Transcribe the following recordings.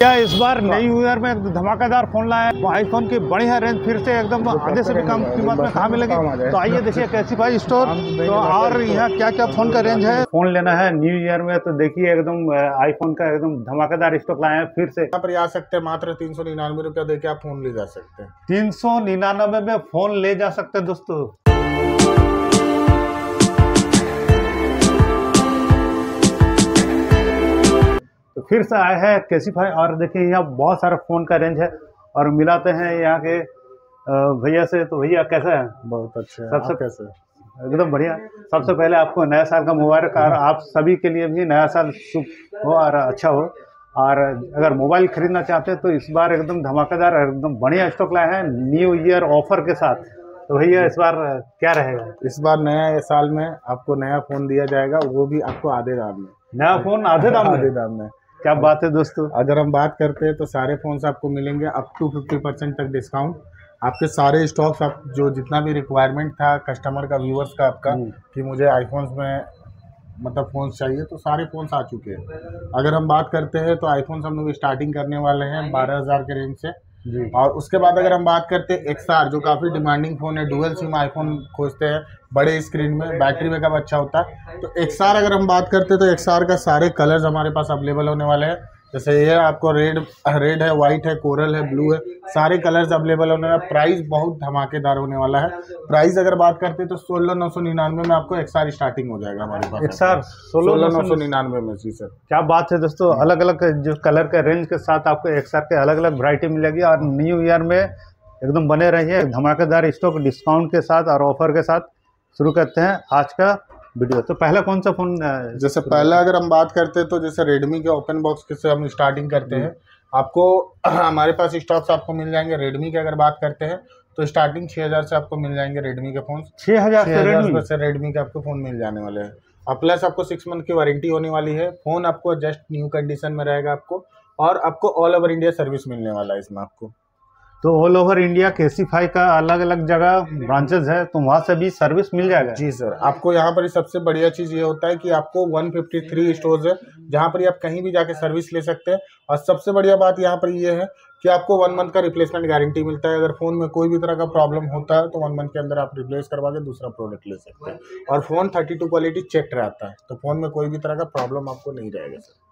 क्या इस बार नई ईयर में धमाकेदार फ़ोन लाया है? आईफोन की बढ़िया रेंज फिर से एकदम आधे से भी कम कीमत में कहाँ मिलेगी तो आइए देखिए कैसी भाई स्टोर तो और यहाँ क्या क्या फ़ोन का रेंज है? फ़ोन लेना है न्यू ईयर में तो देखिए एकदम आईफोन का एकदम धमाकेदार स्टॉक लाए हैं फिर से। यहाँ पर आ सकते हैं मात्र तीन सौ निन्यानवे रुपया देके आप फ़ोन ले जा सकते हैं। तीन सौ निन्यानवे में फ़ोन ले जा सकते हैं दोस्तों। फिर से आए हैं कैसीफाई और देखिए यहाँ बहुत सारा फ़ोन का रेंज है और मिलाते हैं यहाँ के भैया से। तो भैया कैसा है? बहुत अच्छे हैं। सबसे- कैसे एकदम बढ़िया। सबसे पहले आपको नया साल का मुबारक और आप सभी के लिए भी नया साल शुभ हो और अच्छा हो। और अगर मोबाइल खरीदना चाहते हैं तो इस बार एकदम धमाकेदार एकदम बढ़िया स्टॉक लाए हैं न्यू ईयर ऑफ़र के साथ। तो भैया इस बार क्या रहेगा? इस बार नया साल में आपको नया फ़ोन दिया जाएगा वो भी आपको आधे दाम में। नया फ़ोन आधे दाम आधे दाम में। क्या बात है दोस्तों? अगर हम बात करते हैं तो सारे फोन्स आपको मिलेंगे अप टू फिफ्टी परसेंट तक डिस्काउंट आपके सारे स्टॉक्स आप जो जितना भी रिक्वायरमेंट था कस्टमर का व्यूवर्स का आपका हम्म। कि मुझे आईफोन्स में मतलब फ़ोन्स चाहिए तो सारे फ़ोन्स आ चुके हैं। अगर हम बात करते हैं तो आईफोन्स हम लोग स्टार्टिंग करने वाले हैं बारह हज़ार के रेंज से। और उसके बाद अगर हम बात करते हैं XR जो काफ़ी डिमांडिंग फ़ोन है डुअल सिम आईफोन खोजते हैं, बड़े स्क्रीन में बैटरी बैकअप अच्छा होता है। तो एक्सआर अगर हम बात करते हैं तो एक्सआर का सारे कलर्स हमारे पास अवेलेबल होने वाले हैं। जैसे ये आपको रेड रेड है वाइट है कोरल है ब्लू है सारे कलर्स अवेलेबल होने वाले। प्राइस बहुत धमाकेदार होने वाला है। प्राइस अगर बात करते हैं तो सोलह नौ सौ निन्यानवे में आपको एक्स स्टार्टिंग हो जाएगा हमारे पास। एक सार सोलह नौ सौ निन्यानवे में? जी सर। क्या बात है दोस्तों अलग अलग जो कलर के रेंज के साथ आपको एक साथ के अलग अलग वरायटी मिलेगी और न्यू ईयर में एकदम बने रहिए। धमाकेदार स्टॉक डिस्काउंट के साथ और ऑफ़र के साथ शुरू करते हैं आज का वीडियो। तो पहला कौन सा फ़ोन जैसे पहला अगर हम बात करते हैं तो जैसे रेडमी के ओपन बॉक्स के से हम स्टार्टिंग करते हैं। आपको हमारे पास स्टॉक्स आपको मिल जाएँगे रेडमी की अगर बात करते हैं तो स्टार्टिंग छः हज़ार से आपको मिल जाएँगे रेडमी के फ़ोन छः हज़ार से रेडमी के आपको फ़ोन मिल जाने वाले हैं। और प्लस आपको सिक्स मंथ की वारंटी होने वाली है। फ़ोन आपको जस्ट न्यू कंडीशन में रहेगा आपको। और आपको ऑल ओवर इंडिया सर्विस मिलने वाला है इसमें आपको। तो ऑल ओवर इंडिया केसीफाई का अलग अलग जगह ब्रांचेस है तो वहाँ से भी सर्विस मिल जाएगा? जी सर आपको यहाँ पर सबसे बढ़िया चीज़ ये होता है कि आपको 153 स्टोर्स है, जहाँ पर आप कहीं भी जाके सर्विस ले सकते हैं। और सबसे बढ़िया बात यहाँ पर ये है कि आपको वन मंथ का रिप्लेसमेंट गारंटी मिलता है। अगर फ़ोन में कोई भी तरह का प्रॉब्लम होता है तो वन मंथ के अंदर आप रिप्लेस करवा के दूसरा प्रोडक्ट ले सकते हैं। और phone thirty two quality check रहता है तो फ़ोन में कोई भी तरह का प्रॉब्लम आपको नहीं रहेगा सर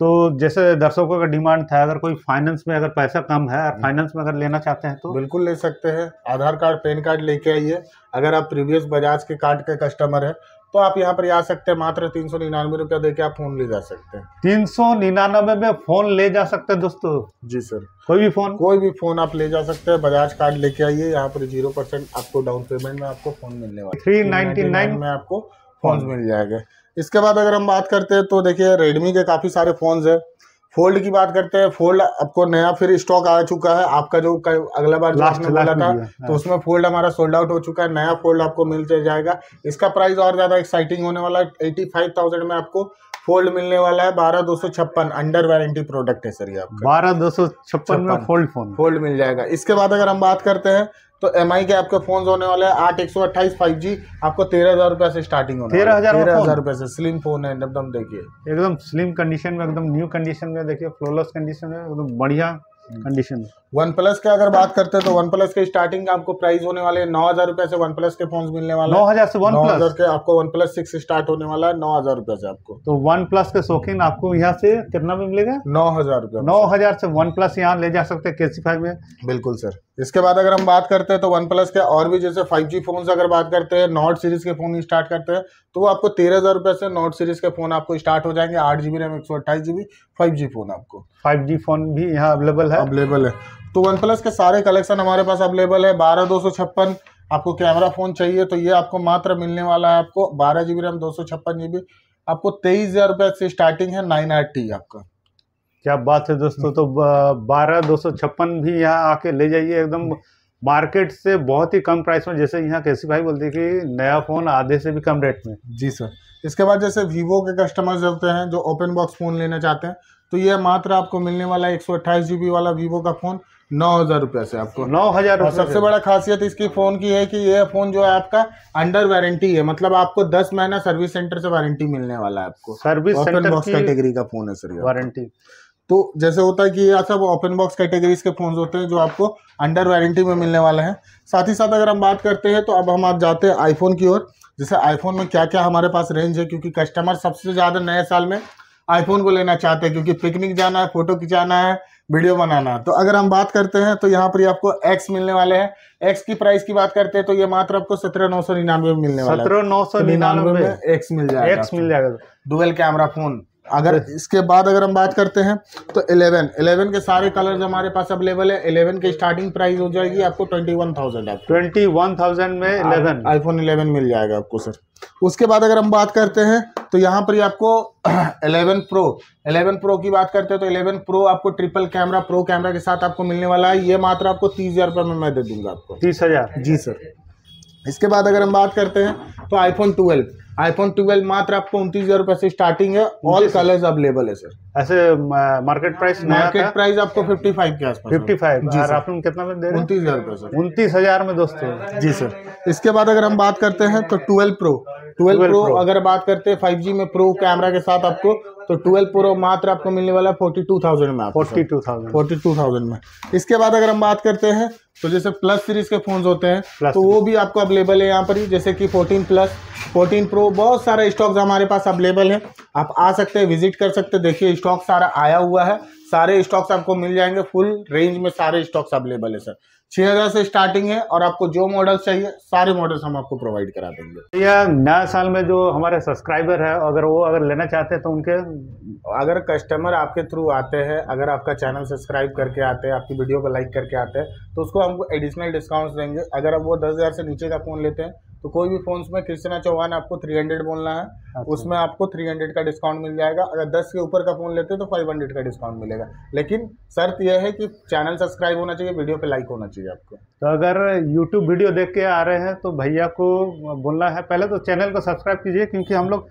तो जैसे दर्शकों का डिमांड था अगर कोई फाइनेंस में अगर पैसा कम है और फाइनेंस में अगर लेना चाहते हैं तो? बिल्कुल ले सकते हैं। आधार कार्ड पैन कार्ड लेके आइए। अगर आप प्रीवियस बजाज के कार्ड के कस्टमर है तो आप यहाँ पर आ सकते हैं। मात्र तीन सौ निन्यानवे रुपया दे आप फ़ोन ले जा सकते हैं। तीन सौ निन्यानवे में फ़ोन ले जा सकते हैं दोस्तों? जी सर। कोई भी फ़ोन? कोई भी फ़ोन आप ले जा सकते हैं। बजाज कार्ड लेके आइए। यहाँ पर ज़ीरो परसेंट आपको डाउन पेमेंट में आपको फ़ोन मिलने वाला 399 में आपको फ़ोन मिल जाएगा। इसके बाद अगर हम बात करते हैं तो देखिए रेडमी के काफ़ी सारे फोन्स है। फोल्ड की बात करते हैं फोल्ड आपको नया फिर स्टॉक आ चुका है। आपका जो अगला बार Last- बोला था हाँ। तो उसमें फोल्ड हमारा सोल्ड आउट हो चुका है नया फोल्ड आपको मिल जाएगा। इसका प्राइस और ज़्यादा एक्साइटिंग होने वाला है एटी फाइव थाउज़ेंड में आपको फोल्ड मिलने वाला है बारह दो सौ छप्पन अंडर वारंटी प्रोडक्ट है सर ये आपका। बारह दो सौ छप्पन में छप्पन। फोल्ड फ़ोन फोल्ड मिल जाएगा। इसके बाद अगर हम बात करते हैं तो एम के आपके फ़ोन होने वाले हैं आठ एक सौ अट्ठाईस फाइव जी आपको तेरह हज़ार रुपये से स्टार्टिंग होना तेरह हज़ार तेरह हज़ार रुपये से स्लिम फ़ोन है एकदम देखिए। एकदम स्लिम कंडीशन में एकदम न्यू कंडीशन में देखिए फ्लोलेस कंडीशन में एकदम बढ़िया कंडीशन में। वन प्लस की अगर बात करते हैं तो वन प्लस के स्टार्टिंग आपको प्राइस होने वाले हैं नौ हज़ार रुपये से वन प्लस के फ़ोन मिलने वाले नौ हज़ार से वन प्लस के आपको वन प्लस सिक्स स्टार्ट होने वाला है नौ हज़ार रुपये से आपको। तो वन प्लस के शौकीन आपको यहाँ से कितना में मिलेगा? नौ हज़ार रुपये नौ हज़ार से वन प्लस यहाँ ले जा सकते हैं केसीफाई में। बिल्कुल सर। इसके बाद अगर हम बात करते हैं तो वन प्लस के और भी जैसे फाइव जी फ़ोन अगर बात करते हैं नॉट सीरीज़ के फ़ोन स्टार्ट करते हैं तो वो आपको तेरह हज़ार रुपए से नॉट सीरीज़ के फ़ोन आपको स्टार्ट हो जाएँगे। आठ जीबी रैम एक सौ अट्ठाईस जीबी फाइव जी फ़ोन आपको। फाइव जी फ़ोन भी यहाँ अवेलेबल है। अवेलेबल है। तो वन प्लस के सारे कलेक्शन हमारे पास अवेलेबल है बारह दो सौ छप्पन। आपको कैमरा फ़ोन चाहिए तो ये आपको मात्र मिलने वाला है आपको। बारह जी बी रैम दो सौ छप्पन जी बी आपको तेईस हज़ार रुपये से स्टार्टिंग है नाइन आर टी आपका। क्या बात है दोस्तों तो बारह दो सौ छप्पन भी यहाँ आके ले जाइए एकदम। मार्केट से बहुत ही कम प्राइस में जैसे यहाँ कैसी भाई बोलते कि नया फ़ोन आधे से भी कम रेट में। जी सर। इसके बाद जैसे वीवो के कस्टमर्स होते हैं जो ओपन बॉक्स फ़ोन लेना चाहते हैं तो ये मात्र आपको मिलने वाला है एक वाला वीवो का फ़ोन नौ हज़ार रुपये से आपको। नौ हज़ार और सबसे बड़ा खासियत इसकी फ़ोन की है कि ये फ़ोन जो है आपका अंडर वारंटी है मतलब आपको दस महीना सर्विस सेंटर से वारंटी मिलने वाला है आपको। सर्विस ओपन बॉक्स कैटेगरी का फ़ोन है सर वारंटी। तो जैसे होता है कि ये सब ओपन बॉक्स कैटेगरीज के फ़ोन होते हैं जो आपको अंडर वारंटी में मिलने वाले हैं। साथ ही साथ अगर हम बात करते हैं तो अब हम आप जाते हैं आईफोन की ओर। जैसे आईफोन में क्या क्या हमारे पास रेंज है क्योंकि कस्टमर सबसे ज़्यादा नए साल में आईफोन को लेना चाहते हैं क्योंकि पिकनिक जाना है फ़ोटो खिंचाना है वीडियो बनाना। तो अगर हम बात करते हैं तो यहाँ पर ही आपको एक्स मिलने वाले हैं। एक्स की प्राइस की बात करते हैं तो ये मात्र आपको सत्रह नौ सौ निन्यानवे में मिलने वाला सत्रह नौ सौ निन्यानवे निन्यानवे में एक्स मिल जाएगा एक्स मिल जाएगा। डुअल कैमरा फ़ोन अगर इसके बाद अगर हम बात करते हैं तो 11 11 के सारे कलर्स हमारे पास अवेलेबल है। 11 की स्टार्टिंग प्राइस हो जाएगी आपको 21,000 आपको। ट्वेंटी वन थाउज़ेंड में इलेवन आईफोन 11 मिल जाएगा आपको सर उसके बाद अगर हम बात करते हैं तो यहाँ पर आपको 11 प्रो 11 प्रो की बात करते हैं तो 11 प्रो आपको ट्रिपल कैमरा प्रो कैमरा के साथ आपको मिलने वाला है। ये मात्र आपको तीस हज़ार में मैं दे दूँगा आपको। तीस हज़ार। जी सर इसके बाद अगर हम बात करते हैं तो आईफोन 12 आईफोन 12 मात्र आपको उनतीस हज़ार रुपए से स्टार्टिंग है ऑल कलर्स अवेलेबल है सर ऐसे मार्केट प्राइस मार्केट प्राइस आपको 55 के आसपास फिफ्टी फाइव जी सर आप कितना में दे रहे उनतीस हज़ार रुपये सर उनतीस हज़ार में दोस्तों जी सर इसके बाद अगर हम बात करते हैं तो 12 प्रो 12 12 प्रो अगर बात करते हैं 5G में प्रो कैमरा के साथ आपको तो 12 प्रो मात्र आपको मिलने वाला है 42,000 में forty two thousand forty two thousand में। इसके बाद अगर हम बात करते हैं तो जैसे प्लस सीरीज़ के फ़ोन होते हैं तो वो भी आपको अवेलेबल है यहाँ पर ही जैसे कि 14 प्लस 14 प्रो बहुत सारे स्टॉक्स हमारे पास अवेलेबल है। आप आ सकते हैं विज़िट कर सकते हैं। देखिए स्टॉक सारा आया हुआ है सारे स्टॉक्स आपको मिल जाएँगे फुल रेंज में सारे स्टॉक्स अवेलेबल है सर छः हज़ार से स्टार्टिंग है और आपको जो मॉडल चाहिए सारे मॉडल्स हम आपको प्रोवाइड करा देंगे। भैया नया साल में जो हमारे सब्सक्राइबर है अगर वो अगर लेना चाहते हैं तो उनके अगर कस्टमर आपके थ्रू आते हैं अगर आपका चैनल सब्सक्राइब करके आते हैं आपकी वीडियो को लाइक करके आते हैं तो उसको हम एडिशनल डिस्काउंट्स देंगे। अगर आप वो दस से नीचे का फ़ोन लेते हैं तो कोई भी फ़ोन में कृष्णा चौहान आपको थ्री हंड्रेड बोलना है अच्छा। उसमें आपको थ्री हंड्रेड का डिस्काउंट मिल जाएगा। अगर दस के ऊपर का फ़ोन लेते हैं तो फाइव हंड्रेड का डिस्काउंट मिलेगा। लेकिन शर्त यह है कि चैनल सब्सक्राइब होना चाहिए वीडियो पे लाइक होना चाहिए आपको। तो अगर यूट्यूब वीडियो देख के आ रहे हैं तो भैया को बोलना है पहले तो चैनल को सब्सक्राइब कीजिए क्योंकि हम लोग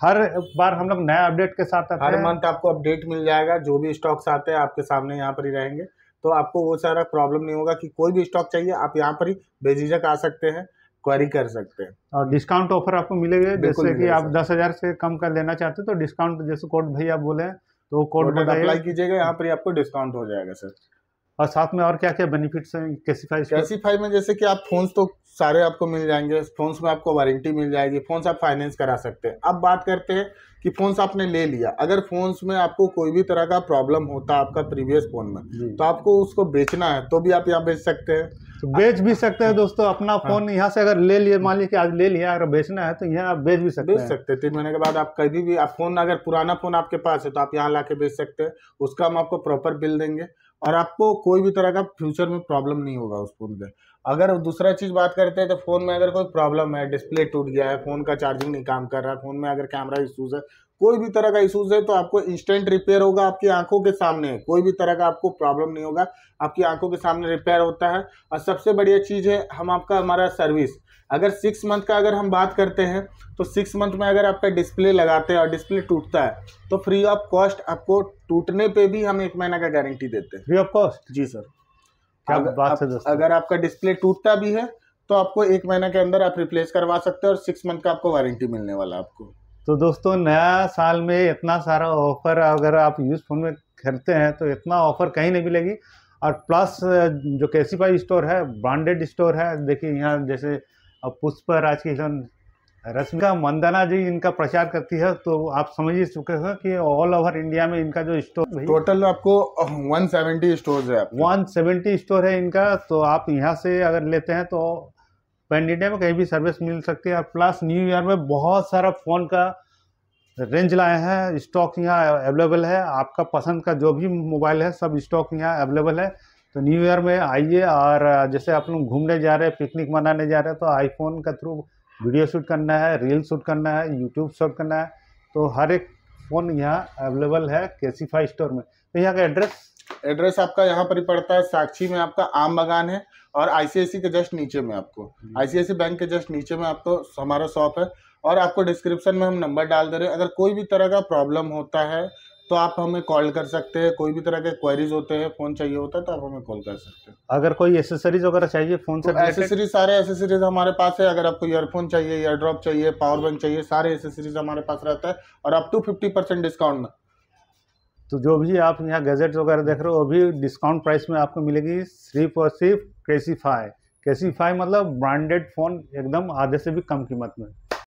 हर बार हम लोग नया अपडेट के साथ आते हर मंथ आपको अपडेट मिल जाएगा जो भी स्टॉक्स आते हैं आपके सामने यहाँ पर ही रहेंगे। तो आपको वो सारा प्रॉब्लम नहीं होगा कि कोई भी स्टॉक चाहिए आप यहाँ पर ही बेझिझक आ सकते हैं। क्वेरी कर सकते हैं। और डिस्काउंट ऑफ़र आपको मिलेगा। जैसे कि आप दस हज़ार से कम का लेना चाहते हैं तो डिस्काउंट जैसे कोड भैया बोले तो कोड कोड अप्लाई कीजिएगा यहाँ पर आपको डिस्काउंट हो जाएगा सर और साथ में और क्या क्या बेनिफिट्स हैं कैसीफाई कैसीफाई में जैसे कि आप फोन्स तो सारे आपको मिल जाएँगे फोन्स में आपको वारंटी मिल जाएगी फोन्स आप फाइनेंस करा सकते हैं। अब बात करते हैं कि फोन्स आपने ले लिया। अगर फोन्स में आपको कोई भी तरह का प्रॉब्लम होता है आपका प्रीवियस फ़ोन में तो आपको उसको बेचना है तो भी आप यहाँ बेच सकते हैं। तो बेच भी सकते हैं दोस्तों अपना हाँ। फ़ोन यहाँ से अगर ले लिए मान लीजिए आज ले लिया अगर बेचना है तो यहाँ आप बेच भी सकते बेच हैं। सकते हैं। तीन महीने के बाद आप कभी भी आप फ़ोन अगर पुराना फ़ोन आपके पास है तो आप यहाँ ला के बेच सकते हैं। उसका हम आपको प्रॉपर बिल देंगे और आपको कोई भी तरह का फ्यूचर में प्रॉब्लम नहीं होगा उस फ़ोन पे। अगर दूसरा चीज़ बात करते हैं तो फ़ोन में अगर कोई प्रॉब्लम है डिस्प्ले टूट गया है फ़ोन का चार्जिंग नहीं काम कर रहा है फ़ोन में अगर कैमरा इशूज़ है कोई भी तरह का इशूज़ है तो आपको इंस्टेंट रिपेयर होगा आपकी आँखों के सामने। कोई भी तरह का आपको प्रॉब्लम नहीं होगा आपकी आँखों के सामने रिपेयर होता है। और सबसे बढ़िया चीज़ है हम आपका हमारा सर्विस अगर सिक्स मंथ का अगर हम बात करते हैं तो सिक्स मंथ में अगर आपका डिस्प्ले लगाते हैं और डिस्प्ले टूटता है तो फ्री ऑफ़ कॉस्ट आपको टूटने पे भी हम एक महीना का गारंटी देते हैं। फ्री ऑफ़ कॉस्ट जी सर क्या अगर, बात है। अगर आपका डिस्प्ले टूटता भी है तो आपको एक महीना के अंदर आप रिप्लेस करवा सकते हैं और सिक्स मंथ का आपको वारंटी मिलने वाला आपको। तो दोस्तों नया साल में इतना सारा ऑफ़र अगर आप यूज़ फ़ोन में खरीदते हैं तो इतना ऑफ़र कहीं नहीं मिलेगी और प्लस जो कैसीफाई स्टोर है ब्रांडेड स्टोर है देखिए यहाँ जैसे पुष्प राज की रश्मिका मंदाना जी इनका प्रचार करती है तो आप समझ ही चुके हो कि ऑल ओवर इंडिया में इनका जो स्टोर टोटल आपको 170 स्टोर्स है आपके। वन सेवेंटी स्टोर है इनका तो आप यहाँ से अगर लेते हैं तो पैन इंडिया में कहीं भी सर्विस मिल सकती है। और प्लस न्यू ईयर में बहुत सारा फ़ोन का रेंज लाए हैं। स्टॉक यहाँ अवेलेबल है। आपका पसंद का जो भी मोबाइल है, सब स्टॉक यहाँ अवेलेबल है। तो न्यू ईयर में आइए और जैसे आप लोग घूमने जा रहे हैं पिकनिक मनाने जा रहे हैं तो आईफोन का थ्रू वीडियो शूट करना है रील शूट करना है यूट्यूब शूट करना है। तो हर एक फ़ोन यहाँ अवेलेबल है केसीफाई स्टोर में। तो यहाँ का एड्रेस एड्रेस आपका यहाँ पर ही पड़ता है साक्षी में आपका आम बागान है और आईसीआईसी के जस्ट नीचे में आपको। आईसीआईसी बैंक के जस्ट नीचे में आपको हमारा शॉप है और आपको डिस्क्रिप्शन में हम नंबर डाल दे रहे हैं। अगर कोई भी तरह का प्रॉब्लम होता है तो आप हमें कॉल कर सकते हैं। कोई भी तरह के क्वेरीज होते हैं फ़ोन चाहिए होता है तो आप हमें कॉल कर सकते हैं। अगर कोई एसेसरीज वगैरह चाहिए फ़ोन से तो एसेसरीज सारे एसेसरीज हमारे पास है। अगर आपको ईयरफोन चाहिए ईयर ड्रॉप चाहिए पावर बैंक चाहिए सारे एसेसरीज हमारे पास रहता है। और up to fifty percent discount में। तो जो भी आप यहाँ गैजेट्स वगैरह देख रहे हो, वो भी डिस्काउंट प्राइस में आपको मिलेगी सिर्फ़ और सिर्फ़ क्रेसीफाई कैसीफाई मतलब ब्रांडेड फ़ोन एकदम आधे से भी कम कीमत में।